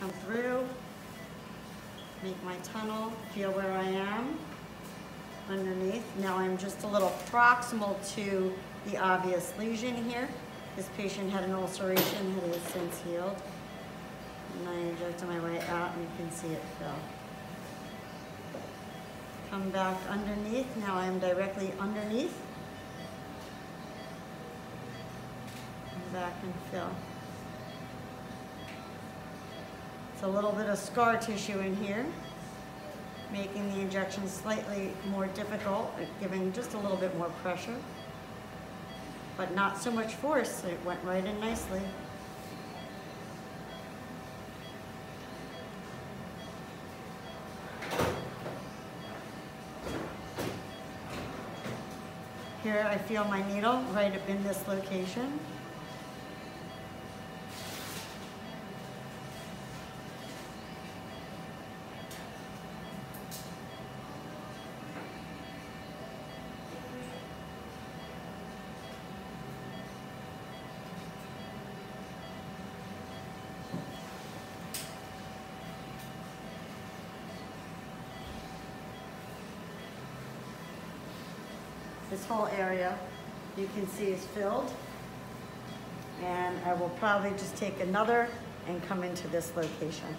Come through, make my tunnel, feel where I am underneath. Now I'm just a little proximal to the obvious lesion here. This patient had an ulceration that has since healed. And I injected my way out and you can see it fill. Come back underneath. Now I'm directly underneath. Come back and fill. A little bit of scar tissue in here, making the injection slightly more difficult, giving just a little bit more pressure, but not so much force. It went right in nicely. Here I feel my needle right up in this location. This whole area you can see is filled. And I will probably just take another and come into this location.